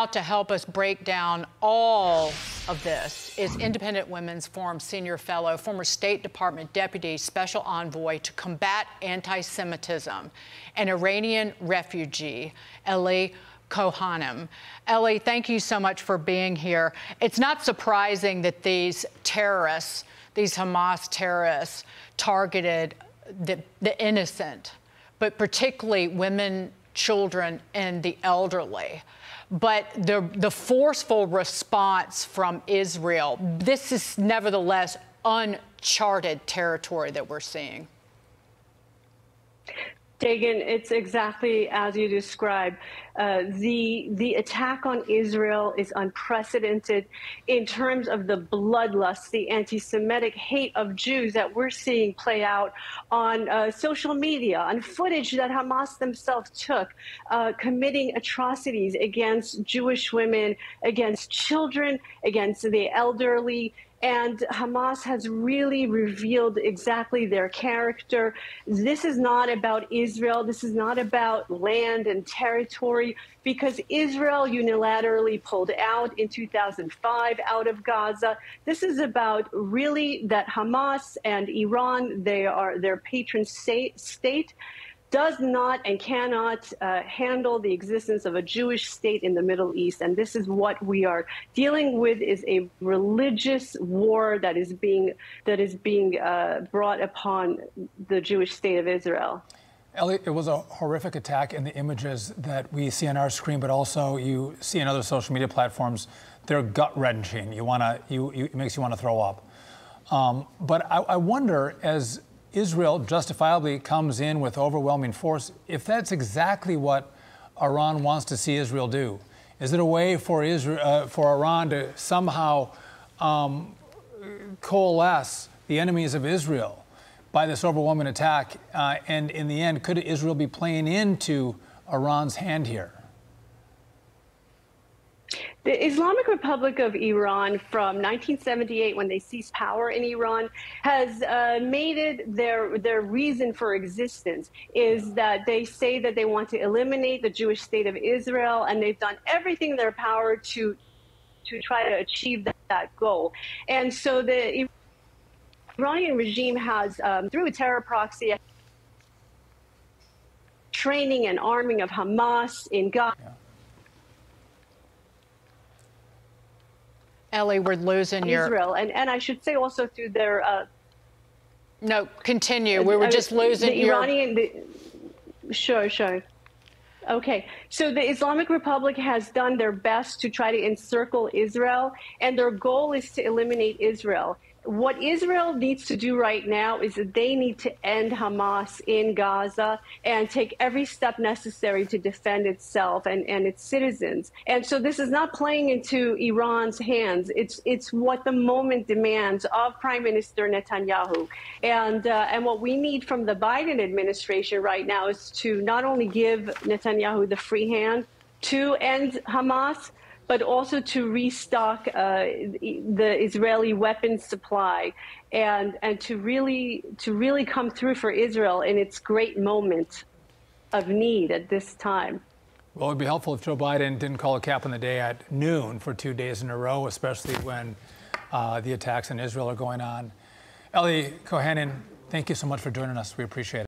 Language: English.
Now, to help us break down all of this is Independent Women's Forum Senior Fellow, former State Department Deputy Special Envoy to Combat Anti Semitism, an Iranian refugee, Ellie Cohanim. Ellie, thank you so much for being here. It's not surprising that these terrorists, these Hamas terrorists, targeted the, the innocent, but particularly women, children, and the elderly. But the, the forceful response from Israel, this is nevertheless uncharted territory that we're seeing. Dagen, it's exactly as you describe. Uh, the the attack on Israel is unprecedented in terms of the bloodlust, the anti-Semitic hate of Jews that we're seeing play out on uh, social media, on footage that Hamas themselves took, uh, committing atrocities against Jewish women, against children, against the elderly. And Hamas has really revealed exactly their character. This is not about Israel. This is not about land and territory because Israel unilaterally pulled out in 2005 out of Gaza. This is about really that Hamas and Iran, they are their patron state does not and cannot uh, handle the existence of a Jewish state in the Middle East. And this is what we are dealing with is a religious war that is being, that is being uh, brought upon the Jewish state of Israel. Elliot, it was a horrific attack in the images that we see on our screen, but also you see on other social media platforms. They're gut wrenching. You want to, you, you, it makes you want to throw up. Um, but I, I wonder, as Israel justifiably comes in with overwhelming force, if that's exactly what Iran wants to see Israel do, is it a way for Israel, uh, for Iran to somehow um, coalesce the enemies of Israel by this overwhelming attack? Uh, and in the end, could Israel be playing into Iran's hand here? The Islamic Republic of Iran from 1978, when they seized power in Iran, has uh, made it their, their reason for existence is that they say that they want to eliminate the Jewish state of Israel, and they've done everything in their power to, to try to achieve that, that goal. And so the Iranian regime has, um, through a terror proxy, training and arming of Hamas in Gaza. Yeah Ellie, we're losing your Israel, and and I should say also through their. Uh, no, continue. We were just losing the your. Iranian. The, sure, sure. Okay, so the Islamic Republic has done their best to try to encircle Israel, and their goal is to eliminate Israel what Israel needs to do right now is that they need to end Hamas in Gaza and take every step necessary to defend itself and, and its citizens. And so this is not playing into Iran's hands. It's it's what the moment demands of Prime Minister Netanyahu. And uh, and what we need from the Biden administration right now is to not only give Netanyahu the free hand to end Hamas, but also to restock uh, the Israeli weapons supply and and to really to really come through for Israel in its great moment of need at this time. Well, it would be helpful if Joe Biden didn't call a cap on the day at noon for two days in a row, especially when uh, the attacks in Israel are going on. Ellie Cohanim, thank you so much for joining us. We appreciate it.